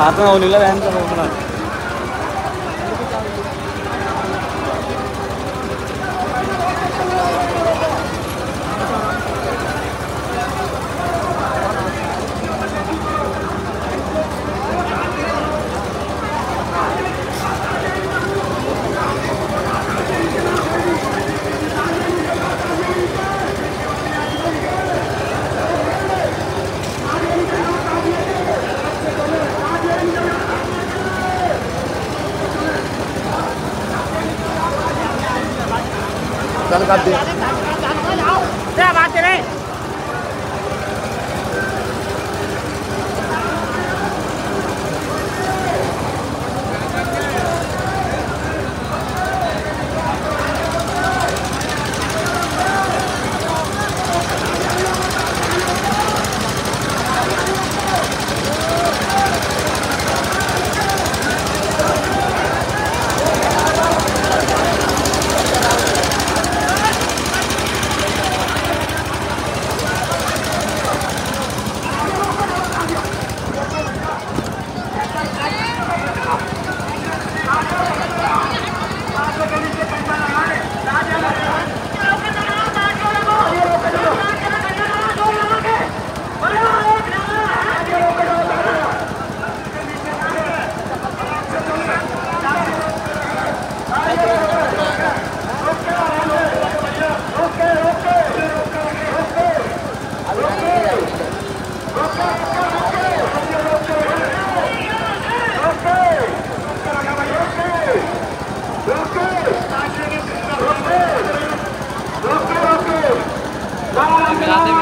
हाथ में वो नीला चल कर दे। Gracias.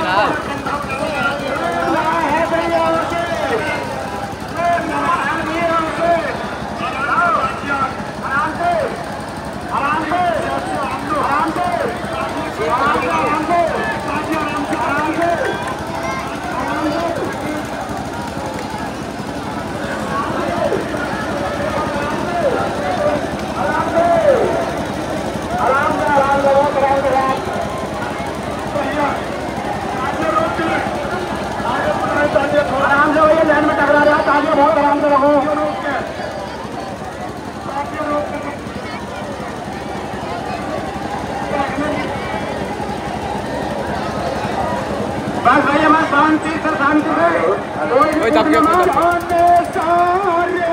Ôi, tập kia, tập kia.